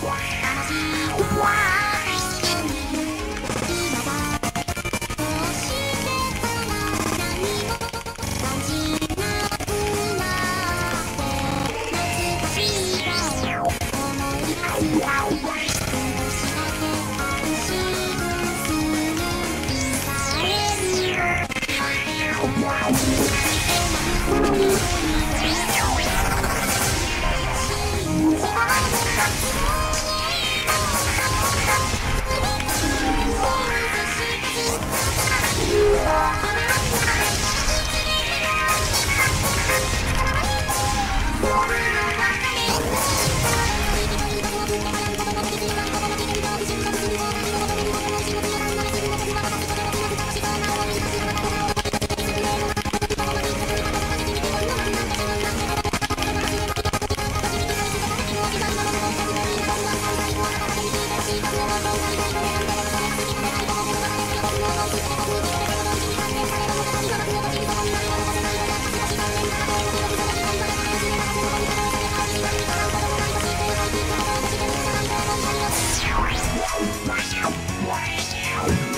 Wow. Wow.